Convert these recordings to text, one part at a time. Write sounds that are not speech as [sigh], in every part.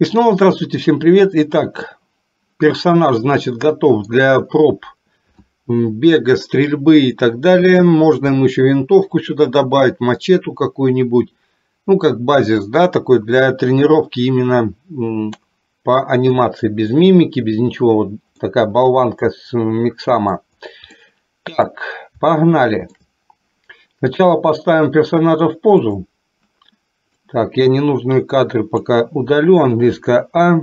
И снова здравствуйте, всем привет. Итак, персонаж, значит, готов для проб бега, стрельбы и так далее. Можно ему еще винтовку сюда добавить, мачету какую-нибудь. Ну, как базис, да, такой для тренировки именно по анимации, без мимики, без ничего. Вот такая болванка с миксама. Так, погнали. Сначала поставим персонажа в позу. Так, я ненужные кадры пока удалю. Английская А.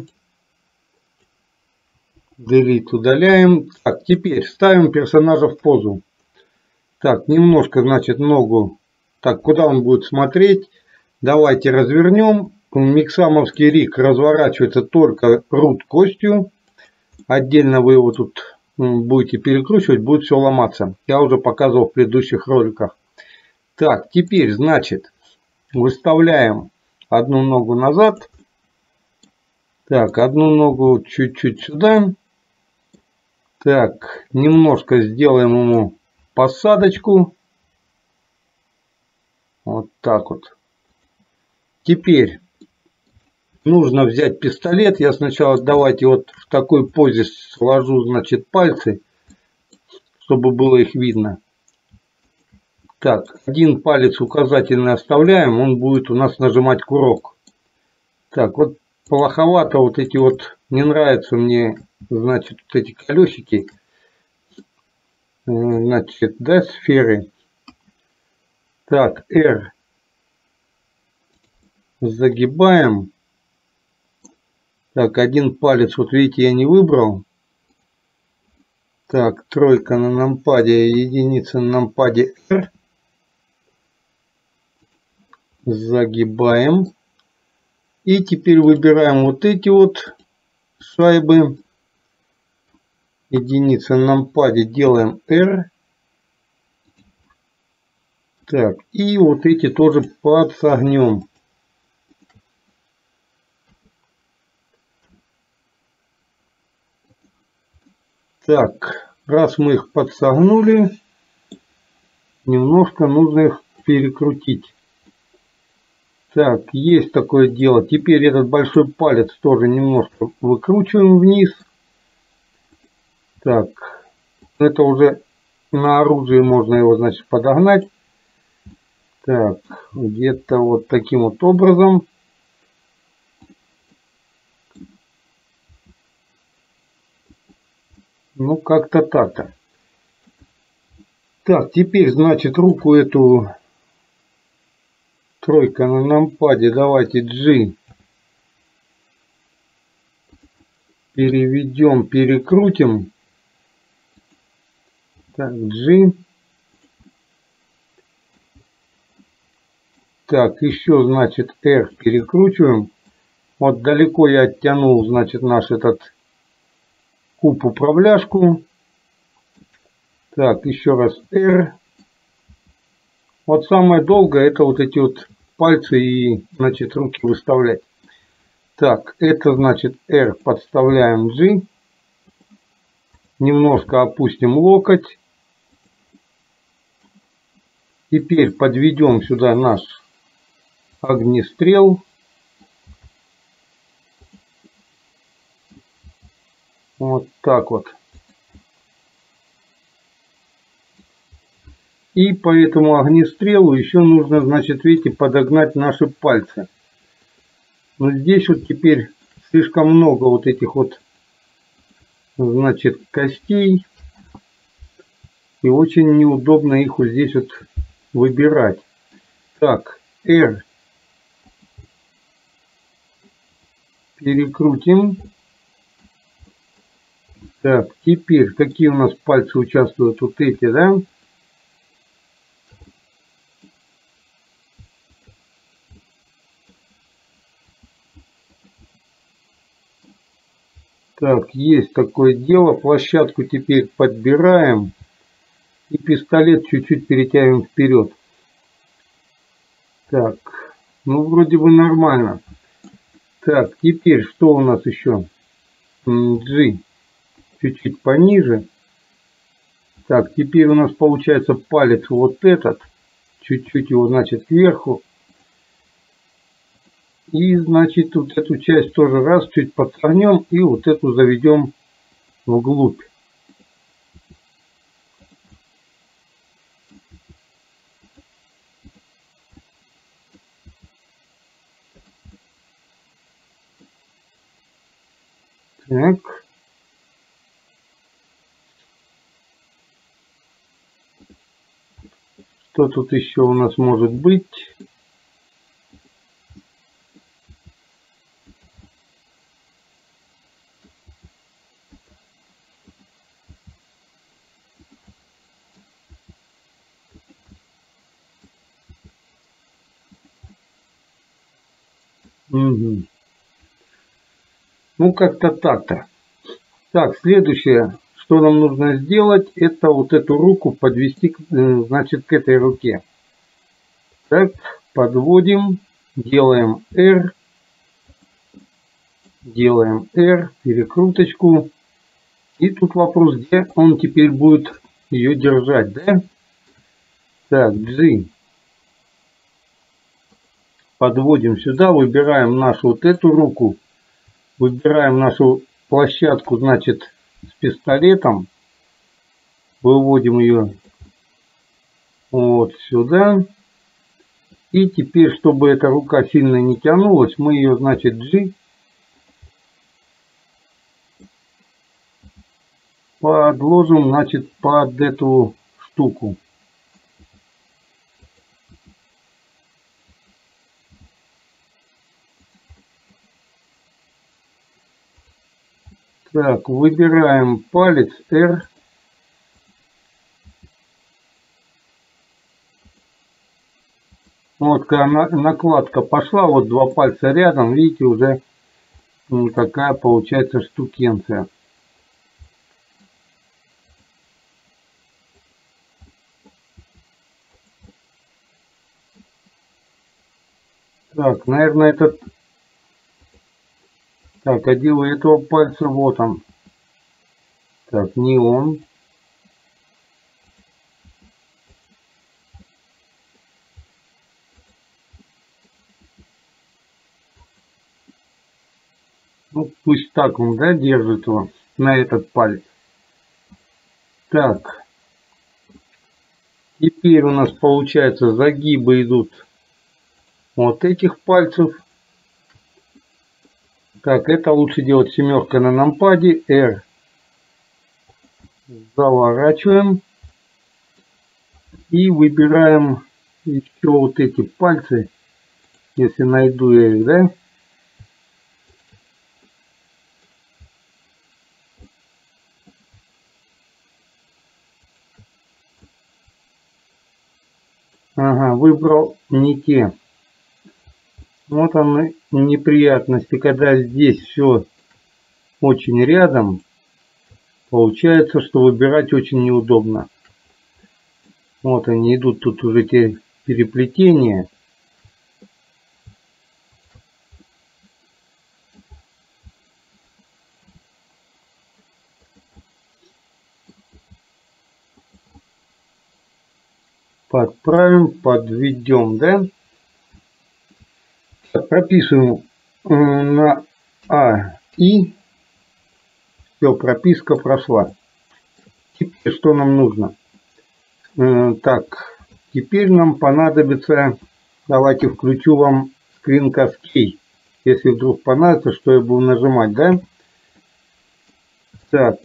Delete удаляем. Так, теперь ставим персонажа в позу. Так, немножко, значит, ногу. Так, куда он будет смотреть? Давайте развернем. Миксамовский рик разворачивается только рут костью. Отдельно вы его тут будете перекручивать, будет все ломаться. Я уже показывал в предыдущих роликах. Так, теперь, значит, выставляем одну ногу назад. Так, одну ногу чуть-чуть сюда. Так, немножко сделаем ему посадочку. Вот так вот. Теперь нужно взять пистолет. Я сначала давайте вот в такой позе сложу, значит, пальцы, чтобы было их видно. Так, один палец указательный оставляем, он будет у нас нажимать курок. Так, вот плоховато вот эти вот, не нравятся мне, значит, вот эти колесики, э, значит, да, сферы. Так, R. Загибаем. Так, один палец, вот видите, я не выбрал. Так, тройка на нампаде, единица на нампаде R загибаем. И теперь выбираем вот эти вот шайбы. Единица на нампаде делаем R. Так, и вот эти тоже подсогнем. Так, раз мы их подсогнули, немножко нужно их перекрутить. Так, есть такое дело. Теперь этот большой палец тоже немножко выкручиваем вниз. Так, это уже на оружие можно его, значит, подогнать. Так, где-то вот таким вот образом. Ну, как-то так-то. Так, теперь, значит, руку эту Тройка на нампаде. Давайте G. Переведем, перекрутим. Так, G. Так, еще, значит, R перекручиваем. Вот далеко я оттянул, значит, наш этот куб управляшку. Так, еще раз R. Вот самое долгое это вот эти вот пальцы и, значит, руки выставлять. Так, это значит R подставляем G. Немножко опустим локоть. Теперь подведем сюда наш огнестрел. Вот так вот. И по этому огнестрелу еще нужно, значит, видите, подогнать наши пальцы. Но здесь вот теперь слишком много вот этих вот, значит, костей. И очень неудобно их вот здесь вот выбирать. Так, R. Перекрутим. Так, теперь какие у нас пальцы участвуют? Вот эти, да? Так, есть такое дело. Площадку теперь подбираем. И пистолет чуть-чуть перетягиваем вперед. Так, ну вроде бы нормально. Так, теперь что у нас еще? G. Чуть-чуть пониже. Так, теперь у нас получается палец вот этот. Чуть-чуть его, значит, кверху. И значит вот эту часть тоже раз чуть подсорнем и вот эту заведем вглубь. Так. Что тут еще у нас может быть? Угу. Ну, как-то так-то. Так, следующее, что нам нужно сделать, это вот эту руку подвести, э, значит, к этой руке. Так, подводим, делаем R, делаем R, перекруточку. И тут вопрос, где он теперь будет ее держать, да? Так, G. Подводим сюда, выбираем нашу вот эту руку Выбираем нашу площадку, значит, с пистолетом. Выводим ее вот сюда. И теперь, чтобы эта рука сильно не тянулась, мы ее, значит, G подложим, значит, под эту штуку. Так, выбираем палец R. Вот когда накладка пошла, вот два пальца рядом, видите, уже такая получается штукенция. Так, наверное, этот так, а дело этого пальца вот он. Так, не он. Ну, пусть так он, да, держит его на этот палец. Так. Теперь у нас получается загибы идут вот этих пальцев. Так, это лучше делать семерка на нампаде. R. Заворачиваем. И выбираем еще вот эти пальцы. Если найду я их, да? Ага, выбрал не те. Вот она неприятности, когда здесь все очень рядом, получается, что выбирать очень неудобно. Вот они идут, тут уже те переплетения. Подправим, подведем, да? Прописываем на А и все, прописка прошла. Теперь что нам нужно? Э, так, теперь нам понадобится, давайте включу вам скринкаст кей. Если вдруг понадобится, что я буду нажимать, да? Так,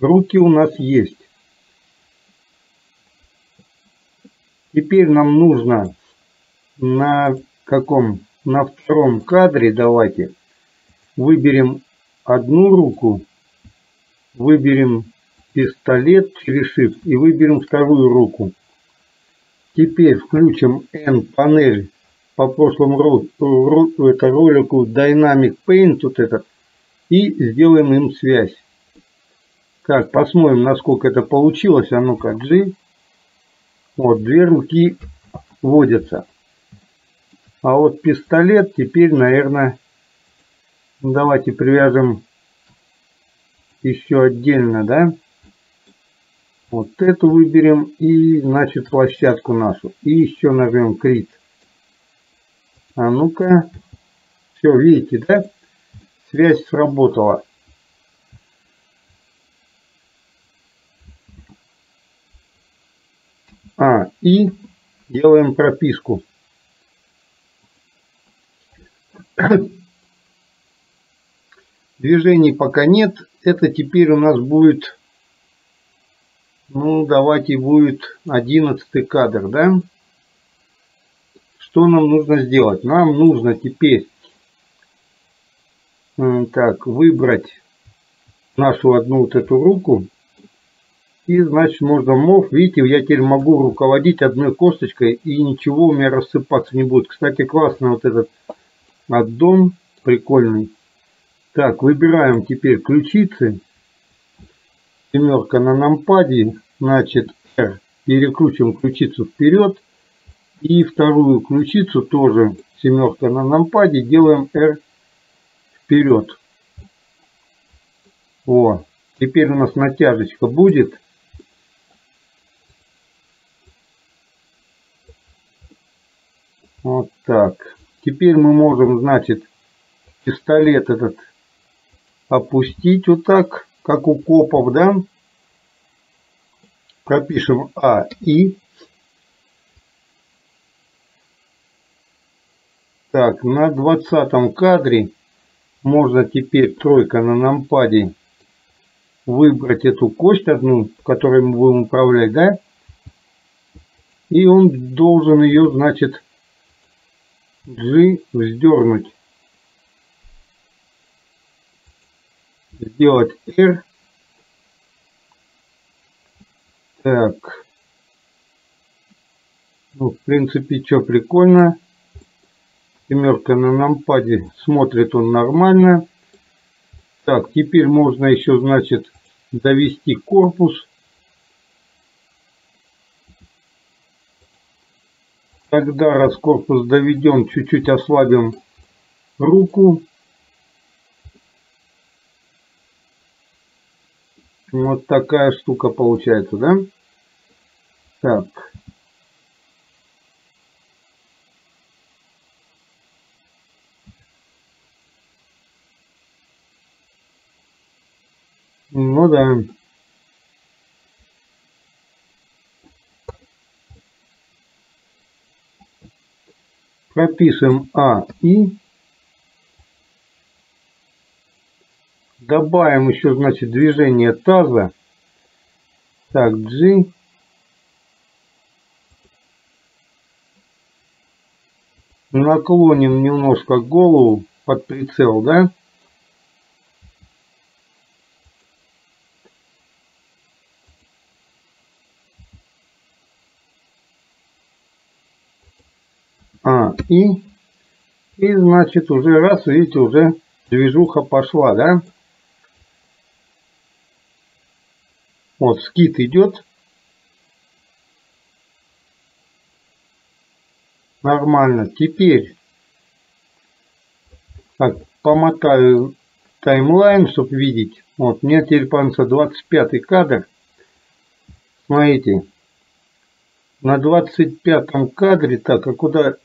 руки у нас есть. Теперь нам нужно на каком на втором кадре давайте выберем одну руку, выберем пистолет через Shift и выберем вторую руку. Теперь включим N-панель по прошлому это ролику Dynamic Paint вот этот и сделаем им связь. Так, посмотрим, насколько это получилось. А ну-ка, G. Вот, две руки вводятся. А вот пистолет теперь, наверное, давайте привяжем еще отдельно, да? Вот эту выберем и, значит, площадку нашу. И еще нажмем крит. А ну-ка. Все, видите, да? Связь сработала. А, и делаем прописку. [coughs] Движений пока нет. Это теперь у нас будет, ну давайте будет одиннадцатый кадр, да? Что нам нужно сделать? Нам нужно теперь так выбрать нашу одну вот эту руку. И значит можно мов, видите, я теперь могу руководить одной косточкой и ничего у меня рассыпаться не будет. Кстати, классно вот этот аддон, прикольный. Так, выбираем теперь ключицы. Семерка на нампаде, значит R. Перекручиваем ключицу вперед. И вторую ключицу тоже семерка на нампаде делаем R вперед. О, теперь у нас натяжечка будет. Вот так. Теперь мы можем, значит, пистолет этот опустить вот так, как у копов, да? Пропишем А, И. Так, на двадцатом кадре можно теперь тройка на нампаде выбрать эту кость одну, которой мы будем управлять, да? И он должен ее, значит, G вздернуть. Сделать R. Так. Ну, в принципе, что прикольно семерка на нампаде, смотрит он нормально. Так, теперь можно еще, значит, довести корпус. Тогда, раз корпус доведен, чуть-чуть ослабим руку. Вот такая штука получается, да? Так. Ну да. Пропишем А и добавим еще, значит, движение таза. Так, G. Наклоним немножко голову под прицел, да? А, и, и значит уже раз, видите, уже движуха пошла, да? Вот скид идет. Нормально. Теперь так, помотаю таймлайн, чтобы видеть. Вот, мне теперь понравился 25 кадр. Смотрите. На 25 кадре, так, а куда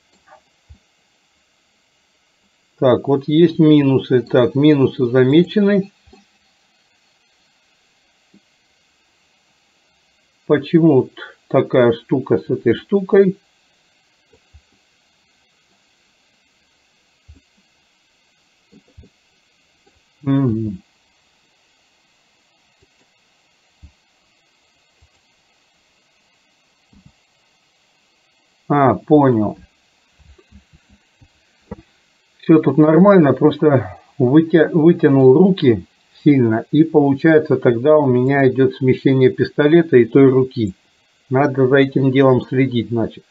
так, вот есть минусы. Так, минусы замечены. Почему такая штука с этой штукой? Угу. А, понял все тут нормально, просто вытя вытянул руки сильно, и получается тогда у меня идет смещение пистолета и той руки. Надо за этим делом следить, значит.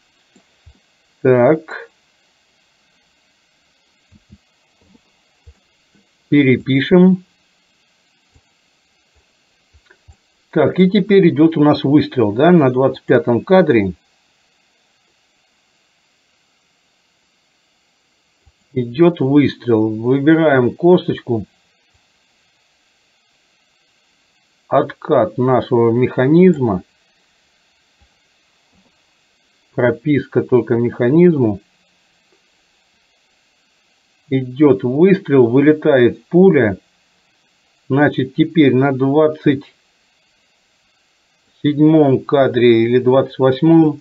Так. Перепишем. Так, и теперь идет у нас выстрел, да, на 25 кадре. Идет выстрел. Выбираем косточку. Откат нашего механизма. Прописка только механизму. идет выстрел, вылетает пуля. Значит, теперь на 27 кадре или 28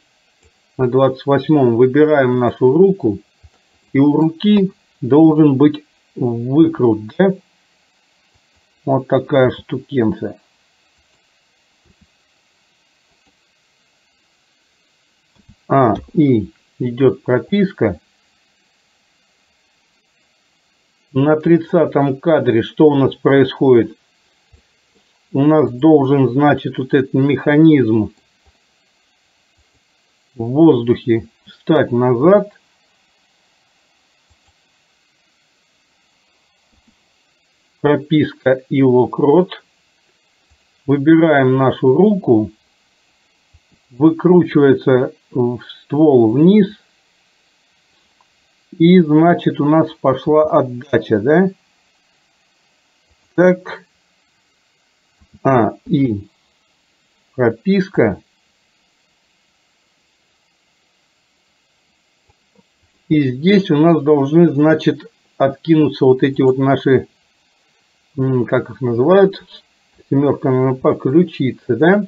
на 28 выбираем нашу руку. И у руки должен быть выкрут, да? Вот такая штукенция. А, и идет прописка. На 30 кадре что у нас происходит? У нас должен, значит, вот этот механизм в воздухе встать назад. Прописка и локрот. Выбираем нашу руку. Выкручивается ствол вниз. И значит у нас пошла отдача, да? Так. А, и прописка. И здесь у нас должны, значит, откинуться вот эти вот наши, как их называют, семерка на по ключицы, да?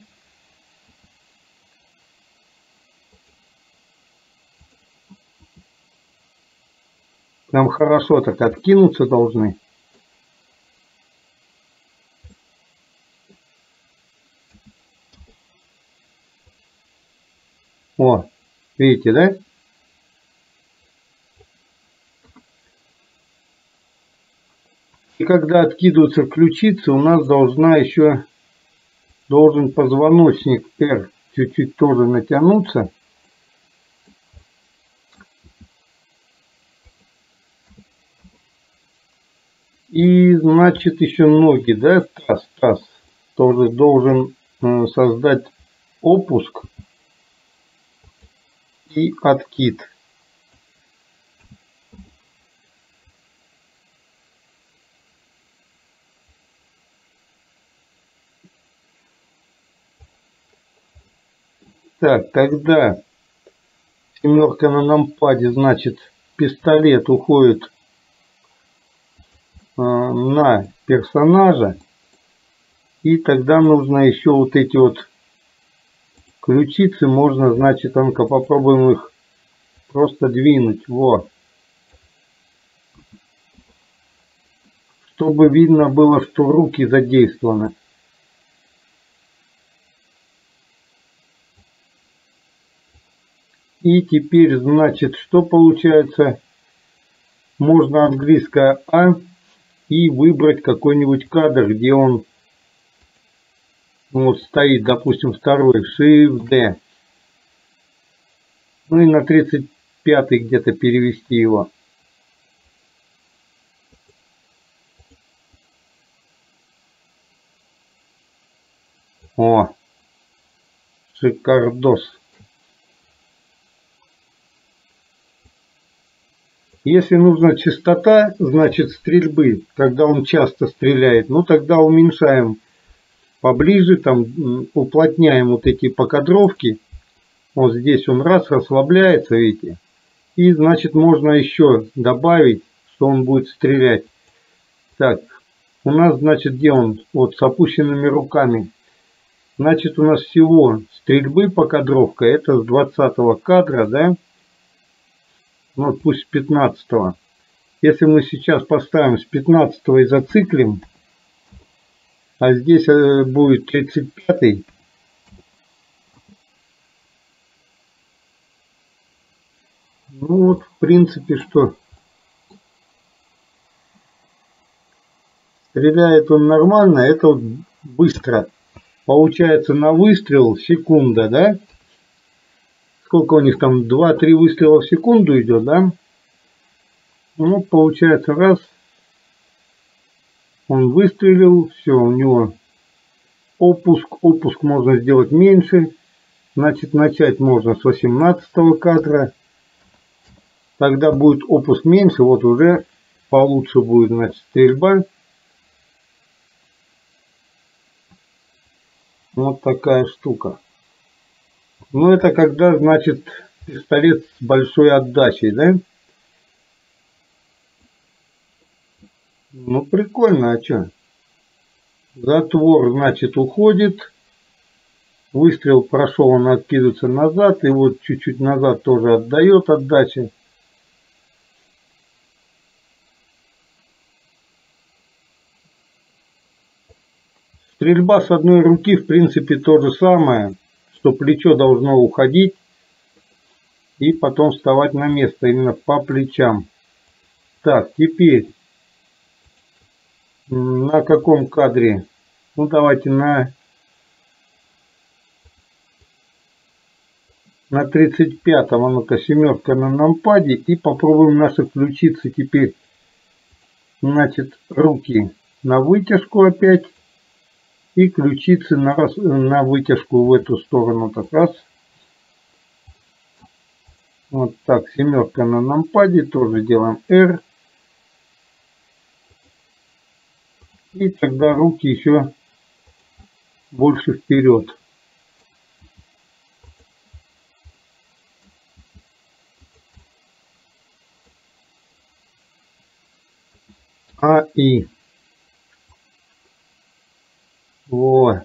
Прям хорошо так откинуться должны. О, видите, да? И когда откидываются ключицы, у нас должна еще должен позвоночник R чуть-чуть тоже натянуться. И значит еще ноги, да, таз, таз тоже должен э, создать опуск и откид. Так, тогда семерка на нампаде, значит, пистолет уходит э, на персонажа. И тогда нужно еще вот эти вот ключицы, можно, значит, только попробуем их просто двинуть. Вот. Чтобы видно было, что руки задействованы. И теперь, значит, что получается? Можно английское А и выбрать какой-нибудь кадр, где он вот стоит, допустим, второй, Shift D. Ну и на 35 где-то перевести его. О, шикардос. Если нужна частота, значит стрельбы, когда он часто стреляет, ну тогда уменьшаем поближе, там уплотняем вот эти покадровки. Вот здесь он раз расслабляется, видите. И значит можно еще добавить, что он будет стрелять. Так, у нас значит где он? Вот с опущенными руками. Значит у нас всего стрельбы покадровка, это с 20 кадра, да? Ну пусть 15 -го. Если мы сейчас поставим с 15 и зациклим, а здесь э, будет 35 -й, ну вот в принципе что стреляет он нормально, это вот быстро. Получается на выстрел секунда, да? Сколько у них там, 2-3 выстрела в секунду идет, да? Ну, получается, раз, он выстрелил, все, у него опуск, опуск можно сделать меньше, значит, начать можно с 18 кадра, тогда будет опуск меньше, вот уже получше будет, значит, стрельба. Вот такая штука. Ну, это когда, значит, пистолет с большой отдачей, да? Ну прикольно, а что? Затвор, значит, уходит. Выстрел прошел, он откидывается назад. И вот чуть-чуть назад тоже отдает отдачи. Стрельба с одной руки, в принципе, то же самое, что плечо должно уходить и потом вставать на место именно по плечам. Так, теперь на каком кадре? Ну, давайте на на 35-м, а ну-ка, семерка на нампаде. И попробуем наши ключицы теперь, значит, руки на вытяжку опять и ключицы на, раз, на вытяжку в эту сторону. Так раз. Вот так, семерка на нампаде, тоже делаем R. И тогда руки еще больше вперед. А и вот.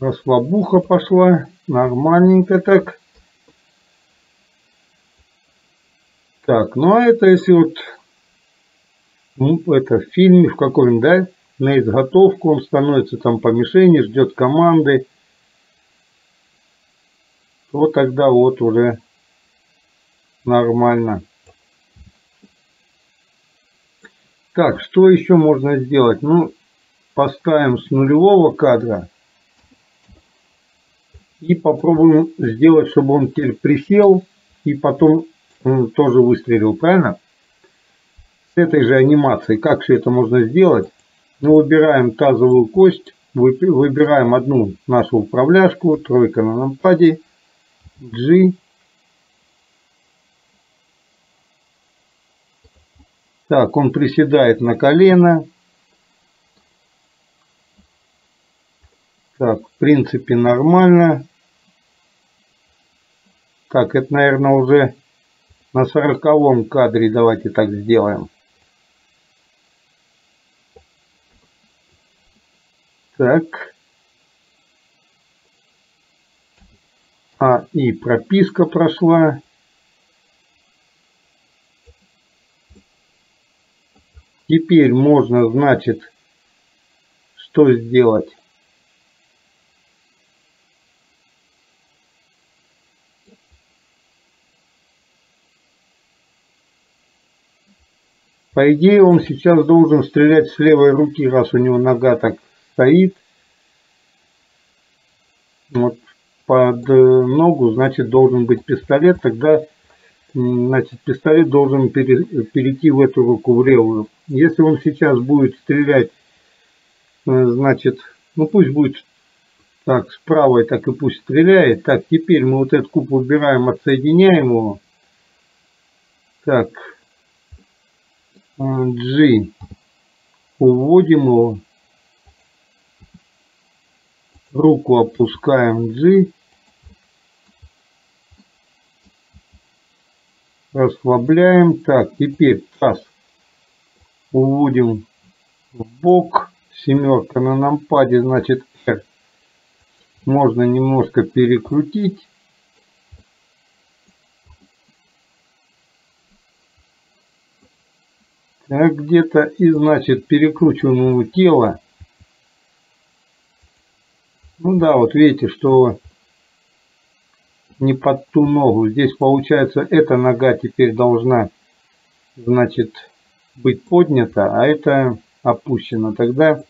Расслабуха пошла. Нормальненько так. Так, ну а это если вот ну, это в фильме в каком-нибудь, да, на изготовку, он становится там по мишени, ждет команды, то тогда вот уже нормально. Так, что еще можно сделать? Ну, поставим с нулевого кадра и попробуем сделать, чтобы он теперь присел и потом тоже выстрелил, правильно? С этой же анимацией, как все это можно сделать? Мы выбираем тазовую кость, выбираем одну нашу управляшку, тройка на нампаде, G. Так, он приседает на колено, Так, в принципе нормально. Так, это, наверное, уже на сороковом кадре. Давайте так сделаем. Так. А, и прописка прошла. Теперь можно, значит, что сделать? По идее, он сейчас должен стрелять с левой руки, раз у него нога так стоит. Вот под э, ногу, значит, должен быть пистолет. Тогда, значит, пистолет должен перейти в эту руку, в левую. Если он сейчас будет стрелять, э, значит, ну пусть будет так, с правой, так и пусть стреляет. Так, теперь мы вот этот куб убираем, отсоединяем его. Так, G. Уводим его. Руку опускаем G. Расслабляем. Так, теперь таз уводим в бок. Семерка на нампаде, значит R. Можно немножко перекрутить. Так где-то и значит перекручиваемого тела. Ну да, вот видите, что не под ту ногу. Здесь получается эта нога теперь должна, значит, быть поднята, а это опущена. Тогда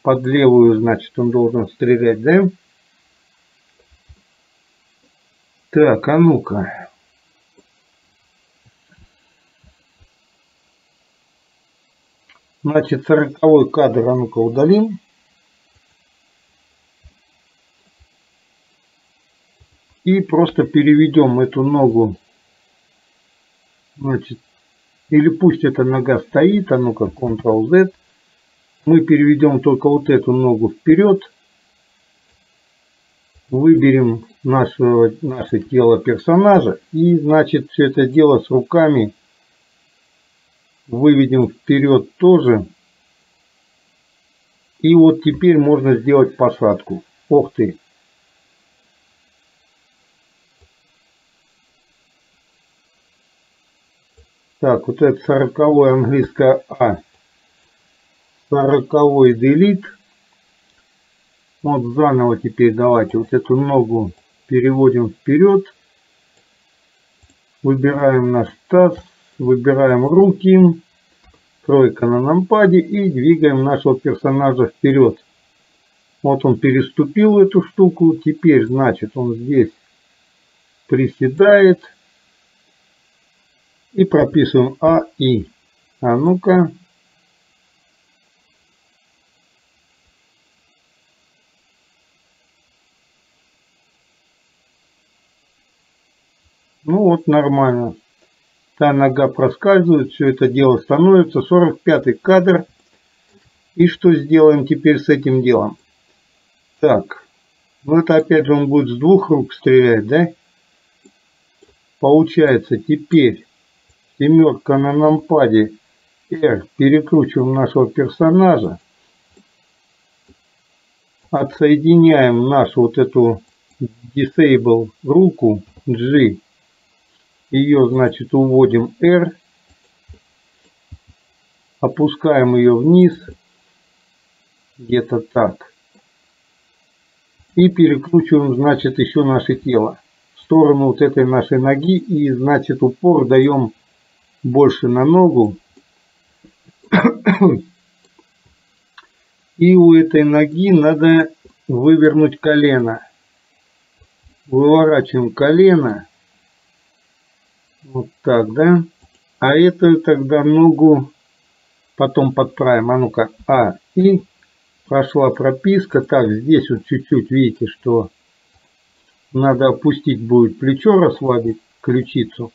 под левую, значит, он должен стрелять, да? Так, а ну-ка. Значит, сороковой кадр, а ну-ка удалим. И просто переведем эту ногу. Значит, или пусть эта нога стоит, а ну-ка Ctrl-Z. Мы переведем только вот эту ногу вперед. Выберем нашего, наше тело персонажа. И, значит, все это дело с руками выведем вперед тоже. И вот теперь можно сделать посадку. Ох ты! Так, вот это сороковой английское А. Сороковой делит. Вот заново теперь давайте вот эту ногу переводим вперед. Выбираем наш таз, выбираем руки, тройка на нампаде и двигаем нашего персонажа вперед. Вот он переступил эту штуку, теперь значит он здесь приседает и прописываем А и. А ну-ка. Ну вот нормально. Та нога проскальзывает, все это дело становится. 45 кадр. И что сделаем теперь с этим делом? Так. Ну это опять же он будет с двух рук стрелять, да? Получается теперь семерка на нампаде R. Перекручиваем нашего персонажа. Отсоединяем нашу вот эту disable руку G ее, значит, уводим R. Опускаем ее вниз. Где-то так. И перекручиваем, значит, еще наше тело. В сторону вот этой нашей ноги. И, значит, упор даем больше на ногу. [coughs] И у этой ноги надо вывернуть колено. Выворачиваем колено. Вот так, да? А эту тогда ногу потом подправим. А ну-ка. А, и прошла прописка. Так, здесь вот чуть-чуть, видите, что надо опустить будет плечо, расслабить ключицу.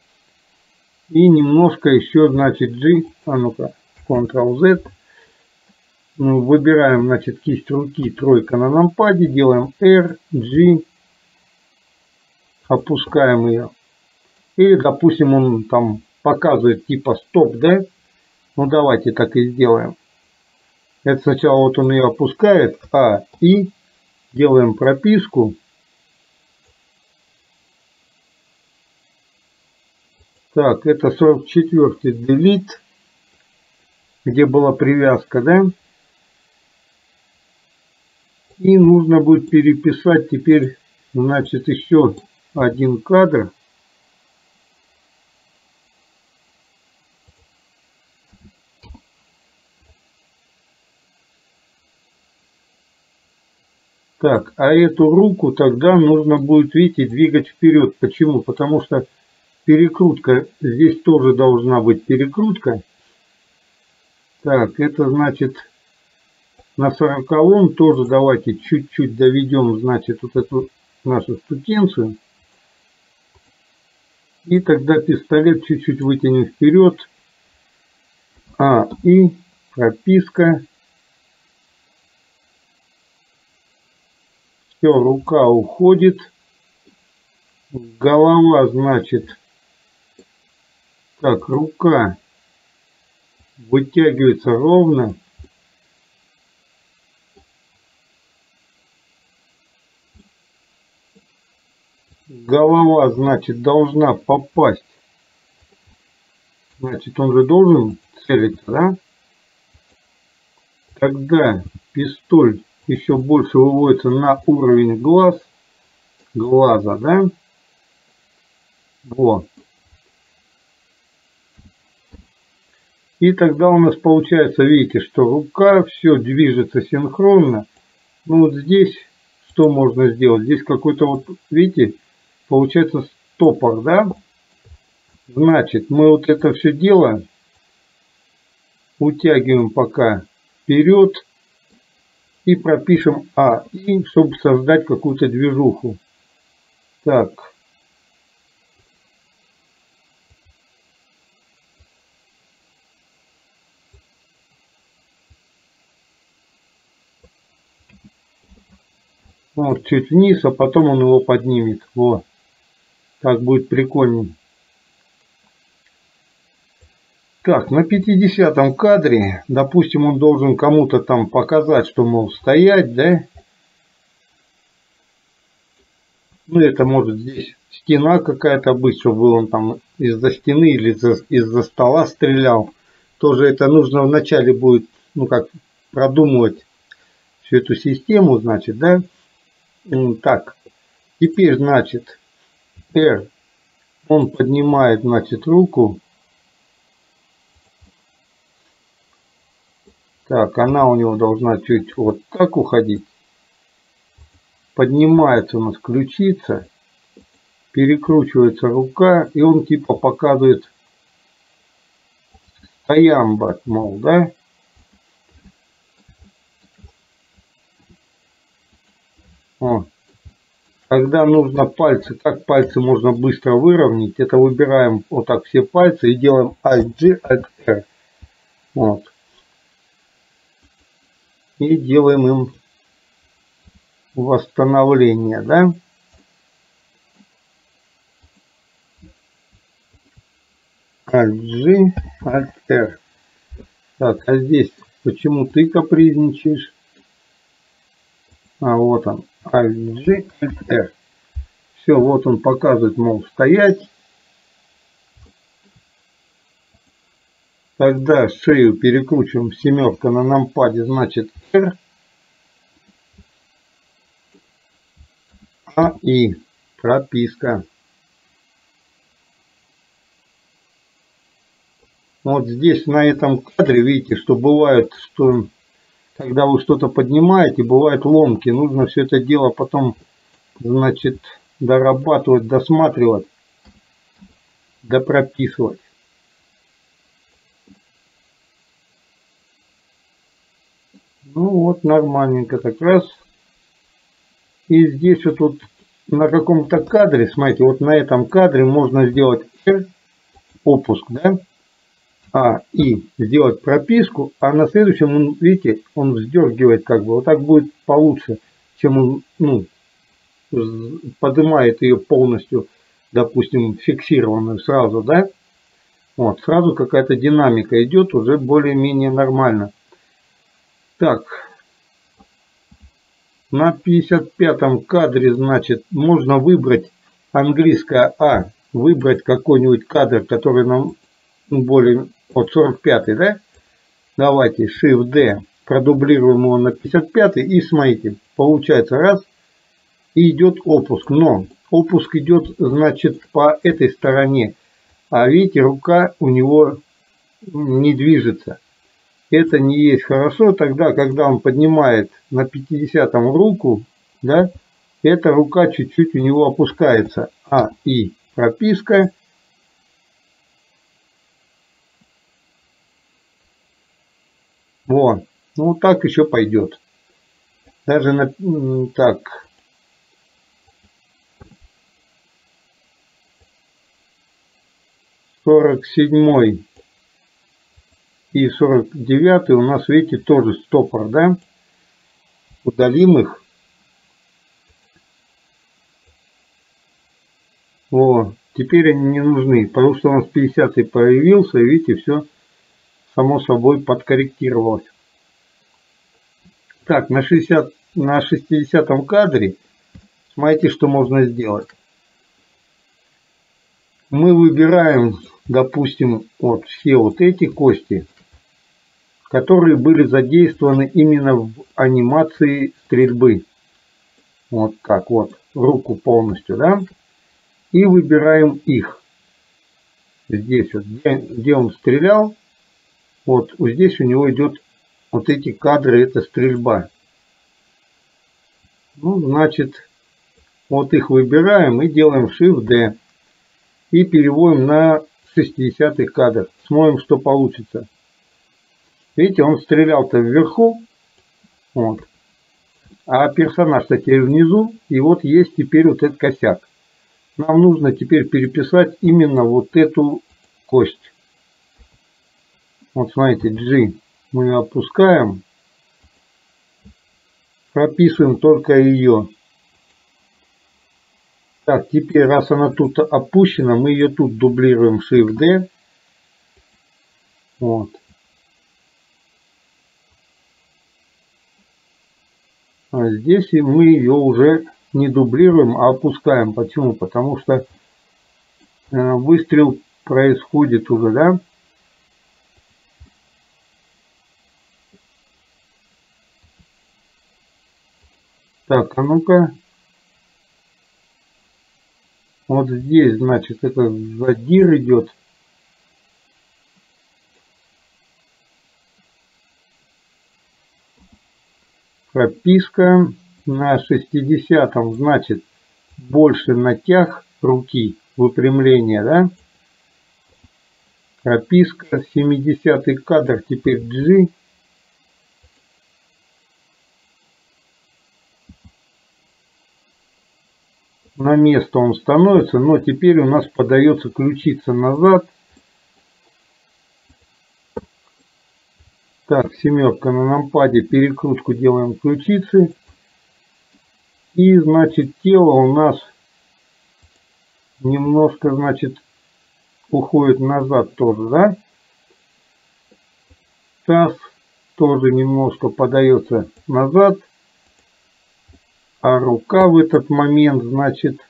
И немножко еще, значит, G. А ну-ка, Ctrl-Z. Ну, выбираем, значит, кисть руки, тройка на нампаде, делаем R, G, опускаем ее. Или, допустим, он там показывает типа стоп, да? Ну давайте так и сделаем. Это сначала вот он ее опускает, а и делаем прописку. Так, это 44-й delete, где была привязка, да? И нужно будет переписать теперь, значит, еще один кадр. Так, а эту руку тогда нужно будет, видите, двигать вперед. Почему? Потому что перекрутка, здесь тоже должна быть перекрутка. Так, это значит на сороковом тоже давайте чуть-чуть доведем, значит, вот эту нашу ступенцию. И тогда пистолет чуть-чуть вытянем вперед. А, и прописка Все, рука уходит. Голова, значит, так, рука вытягивается ровно. Голова, значит, должна попасть. Значит, он же должен целиться, да? Тогда пистоль еще больше выводится на уровень глаз, глаза, да? Вот. И тогда у нас получается, видите, что рука, все движется синхронно. Ну вот здесь что можно сделать? Здесь какой-то вот, видите, получается стопор, да? Значит, мы вот это все дело утягиваем пока вперед и пропишем А, и чтобы создать какую-то движуху. Так. Вот, чуть вниз, а потом он его поднимет. Вот. Так будет прикольнее. Так, на 50 кадре, допустим, он должен кому-то там показать, что, мол, стоять, да? Ну, это может здесь стена какая-то быть, чтобы он там из-за стены или из-за стола стрелял. Тоже это нужно вначале будет, ну, как продумывать всю эту систему, значит, да? Так, теперь, значит, R, он поднимает, значит, руку, Так, она у него должна чуть вот так уходить. Поднимается у нас ключица, перекручивается рука, и он типа показывает стоямба, мол, да? О. Когда нужно пальцы, как пальцы можно быстро выровнять, это выбираем вот так все пальцы и делаем Alt-G, Alt-R. Вот и делаем им восстановление, да? Alt-G. Так, а здесь почему ты капризничаешь? А вот он, Alt-G. Все, вот он показывает, мол, стоять. Тогда шею перекручиваем семерка на нампаде, значит R. А и прописка. Вот здесь на этом кадре видите, что бывает, что когда вы что-то поднимаете, бывают ломки. Нужно все это дело потом, значит, дорабатывать, досматривать, допрописывать. Ну вот, нормальненько так раз. И здесь вот тут на каком-то кадре, смотрите, вот на этом кадре можно сделать R, опуск, да? А, и сделать прописку, а на следующем, видите, он вздергивает как бы, вот так будет получше, чем он, ну, поднимает ее полностью, допустим, фиксированную сразу, да? Вот, сразу какая-то динамика идет, уже более-менее нормально. Так, на 55 кадре, значит, можно выбрать английское А, выбрать какой-нибудь кадр, который нам более, вот 45, да? Давайте Shift-D, продублируем его на 55 и смотрите, получается раз, и идет опуск. Но опуск идет, значит, по этой стороне. А видите, рука у него не движется это не есть хорошо, тогда, когда он поднимает на 50-м руку, да, эта рука чуть-чуть у него опускается. А и прописка. Вот. Ну, так еще пойдет. Даже на... Так. Сорок седьмой и 49 у нас, видите, тоже стопор, да? Удалим их. О, теперь они не нужны, потому что у нас 50 появился, и видите, все само собой подкорректировалось. Так, на 60, на 60 кадре, смотрите, что можно сделать. Мы выбираем, допустим, вот все вот эти кости, которые были задействованы именно в анимации стрельбы. Вот так вот, руку полностью, да? И выбираем их. Здесь вот, где, где он стрелял, вот, вот здесь у него идет вот эти кадры, это стрельба. Ну, значит, вот их выбираем и делаем Shift-D. И переводим на 60 кадр. Смотрим, что получится. Видите, он стрелял-то вверху, вот. а персонаж-то теперь внизу, и вот есть теперь вот этот косяк. Нам нужно теперь переписать именно вот эту кость. Вот смотрите, G мы ее опускаем, прописываем только ее. Так, теперь, раз она тут опущена, мы ее тут дублируем Shift-D Вот. Здесь мы ее уже не дублируем, а опускаем. Почему? Потому что э, выстрел происходит уже, да? Так, а ну-ка. Вот здесь, значит, это задир идет. Прописка на 60 значит больше натяг руки выпрямление да? Прописка 70 кадр теперь G. На место он становится но теперь у нас подается ключица назад Так, семерка на нампаде, перекрутку делаем ключицы. И, значит, тело у нас немножко, значит, уходит назад тоже, да? Таз тоже немножко подается назад. А рука в этот момент, значит,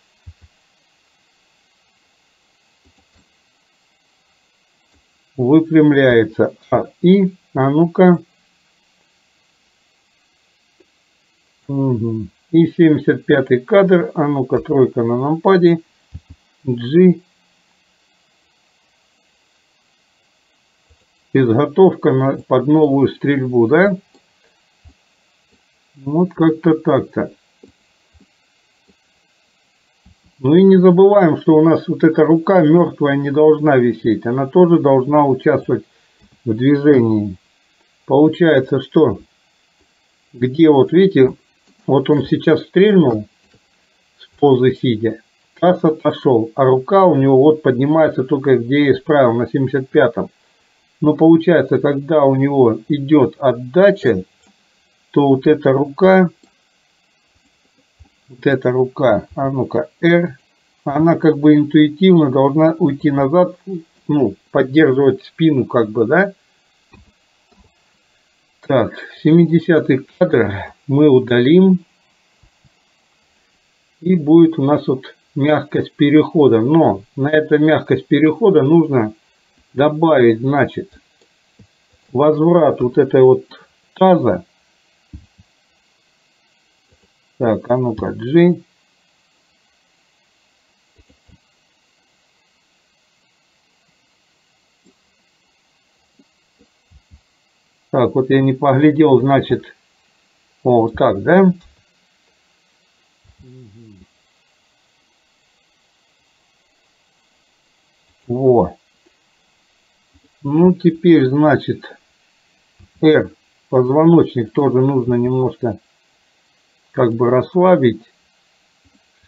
выпрямляется. А, и а ну-ка. Угу. И 75 кадр. А ну-ка, тройка на нампаде. G. Изготовка на, под новую стрельбу, да? Вот как-то так-то. Ну и не забываем, что у нас вот эта рука мертвая не должна висеть. Она тоже должна участвовать в движении получается что? Где вот видите, вот он сейчас стрельнул с позы сидя, таз отошел, а рука у него вот поднимается только где исправил, на 75-м. Но получается, когда у него идет отдача, то вот эта рука, вот эта рука, а ну-ка, R, она как бы интуитивно должна уйти назад, ну, поддерживать спину как бы, да, так, 70 кадр мы удалим. И будет у нас вот мягкость перехода. Но на эту мягкость перехода нужно добавить, значит, возврат вот этой вот таза. Так, а ну-ка, G. Так, вот я не поглядел, значит, о, вот так, да? Во. Ну, теперь, значит, R, позвоночник тоже нужно немножко как бы расслабить,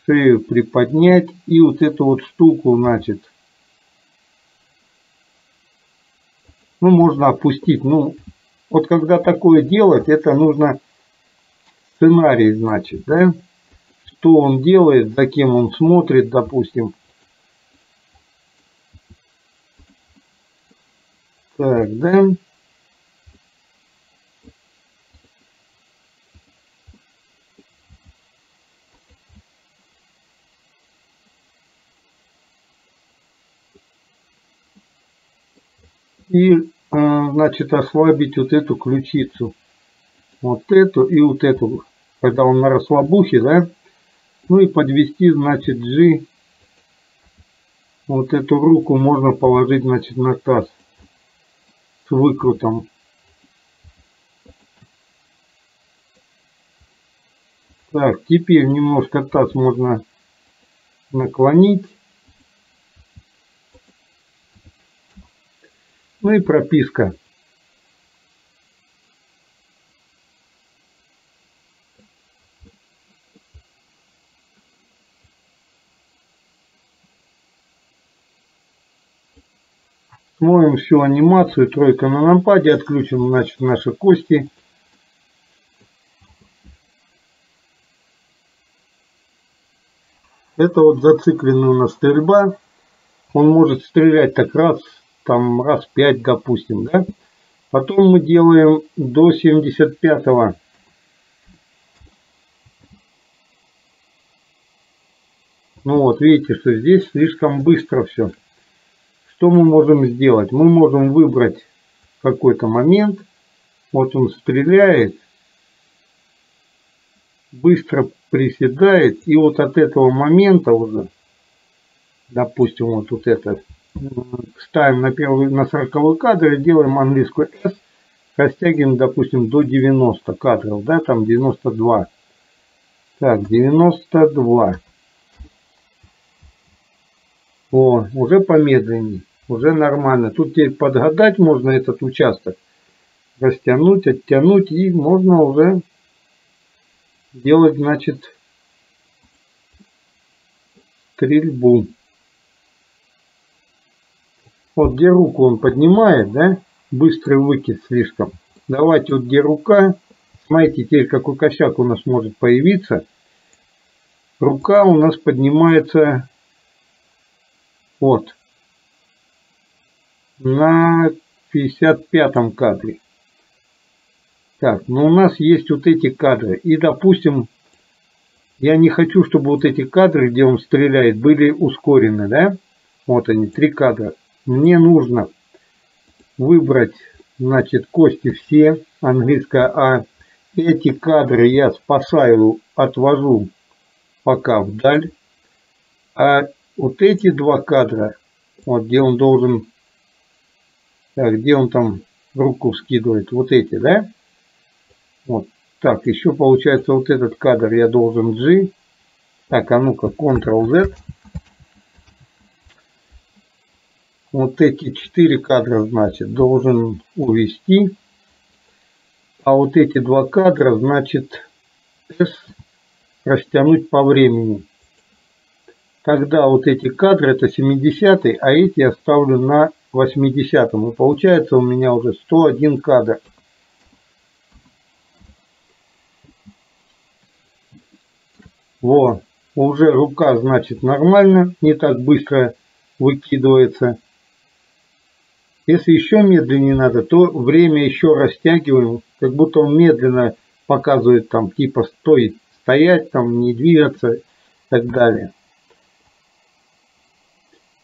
шею приподнять и вот эту вот штуку, значит, ну, можно опустить, ну, вот когда такое делать, это нужно сценарий, значит, да? Что он делает, за кем он смотрит, допустим. Так, да? И значит, ослабить вот эту ключицу. Вот эту и вот эту, когда он на расслабухе, да. Ну и подвести, значит, G. Вот эту руку можно положить, значит, на таз с выкрутом. Так, теперь немножко таз можно наклонить. Ну и прописка. Смоем всю анимацию, тройка на нампаде, отключим значит, наши кости. Это вот зацикленная у нас стрельба. Он может стрелять так раз, там раз 5, допустим, да. Потом мы делаем до 75 -го. Ну вот, видите, что здесь слишком быстро все. Что мы можем сделать? Мы можем выбрать какой-то момент. Вот он стреляет. Быстро приседает. И вот от этого момента уже, допустим, вот, вот это, ставим на первый, на 40 кадр и делаем английскую S. Растягиваем, допустим, до 90 кадров, да, там 92. Так, 92. О, уже помедленнее, уже нормально. Тут теперь подгадать можно этот участок, растянуть, оттянуть и можно уже делать, значит, стрельбу. Вот где руку он поднимает, да, быстрый выкид слишком. Давайте вот где рука, смотрите, теперь какой косяк у нас может появиться. Рука у нас поднимается вот. На 55 кадре. Так, но у нас есть вот эти кадры. И, допустим, я не хочу, чтобы вот эти кадры, где он стреляет, были ускорены, да? Вот они, три кадра. Мне нужно выбрать, значит, кости все, английская А. Эти кадры я спасаю, отвожу пока вдаль. А вот эти два кадра, вот где он должен, так, где он там руку скидывает, вот эти, да? Вот, так, еще получается вот этот кадр я должен G, так, а ну-ка, Ctrl-Z. Вот эти четыре кадра, значит, должен увести. А вот эти два кадра, значит, S растянуть по времени. Тогда вот эти кадры это 70 а эти я ставлю на 80 -м. И получается у меня уже 101 кадр. Во, уже рука значит нормально, не так быстро выкидывается. Если еще медленнее надо, то время еще растягиваем, как будто он медленно показывает там типа стой, стоять, там не двигаться и так далее.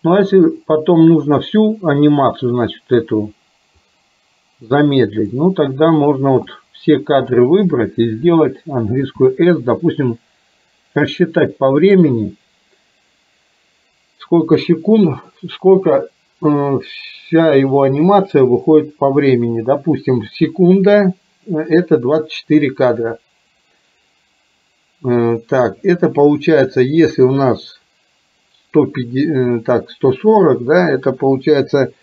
Ну а если потом нужно всю анимацию, значит, эту замедлить, ну тогда можно вот все кадры выбрать и сделать английскую S, допустим, рассчитать по времени, сколько секунд, сколько вся его анимация выходит по времени. Допустим, секунда это 24 кадра. Э, так, это получается, если у нас 150, э, так, 140, да, это получается,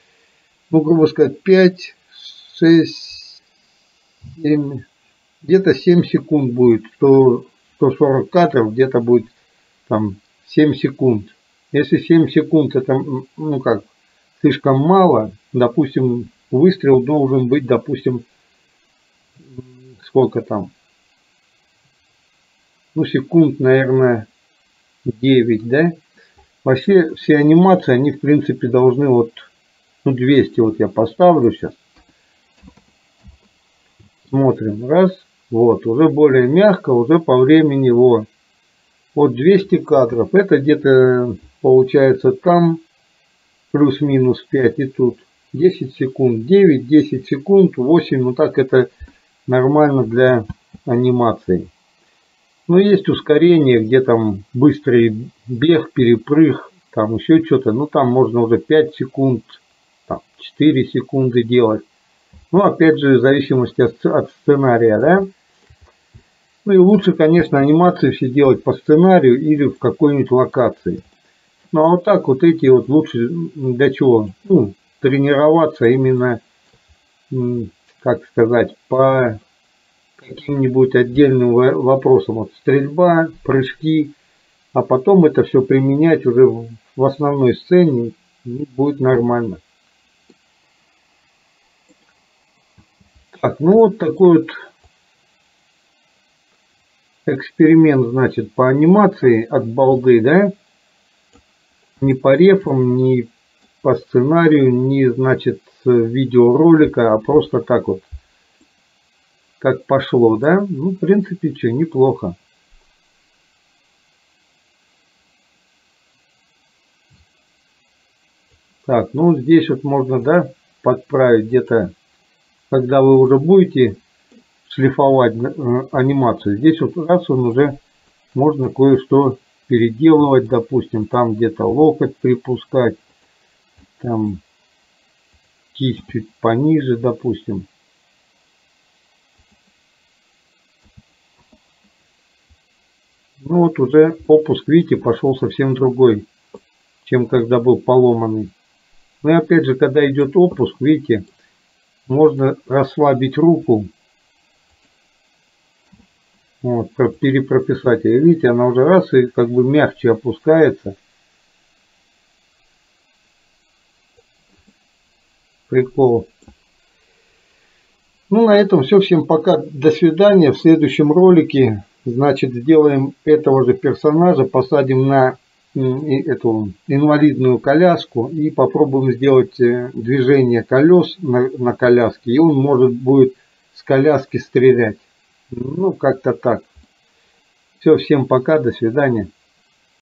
ну, грубо сказать, 5, 6, 7, где-то 7 секунд будет, 100, 140 кадров, где-то будет там 7 секунд. Если 7 секунд это, ну как, слишком мало, допустим, выстрел должен быть, допустим, сколько там, ну секунд, наверное, 9, да, Вообще все анимации, они в принципе должны вот, ну 200 вот я поставлю сейчас. Смотрим, раз, вот, уже более мягко, уже по времени, вот. Вот 200 кадров, это где-то получается там плюс-минус 5 и тут 10 секунд, 9-10 секунд, 8, ну так это нормально для анимации. Ну, есть ускорение, где там быстрый бег, перепрыг, там еще что-то. Ну, там можно уже 5 секунд, там 4 секунды делать. Ну, опять же, в зависимости от сценария, да. Ну и лучше, конечно, анимации все делать по сценарию или в какой-нибудь локации. Ну а вот так вот эти вот лучше для чего? Ну, тренироваться именно, как сказать, по каким-нибудь отдельным вопросом. Вот стрельба, прыжки, а потом это все применять уже в основной сцене будет нормально. Так, ну вот такой вот эксперимент, значит, по анимации от балды, да? Ни по рефам, ни по сценарию, не значит видеоролика, а просто так вот, как пошло, да? Ну, в принципе, что, неплохо. Так, ну здесь вот можно, да, подправить где-то, когда вы уже будете шлифовать э, анимацию. Здесь вот раз он уже можно кое-что переделывать, допустим, там где-то локоть припускать, там кисть чуть пониже, допустим. Ну вот уже опуск, видите, пошел совсем другой, чем когда был поломанный. Ну и опять же, когда идет опуск, видите, можно расслабить руку. Вот, перепрописать ее. Видите, она уже раз и как бы мягче опускается. Прикол. Ну, на этом все. Всем пока. До свидания. В следующем ролике, значит, сделаем этого же персонажа, посадим на эту инвалидную коляску и попробуем сделать э, движение колес на, на коляске, и он может будет с коляски стрелять. Ну, как-то так. Все, всем пока, до свидания.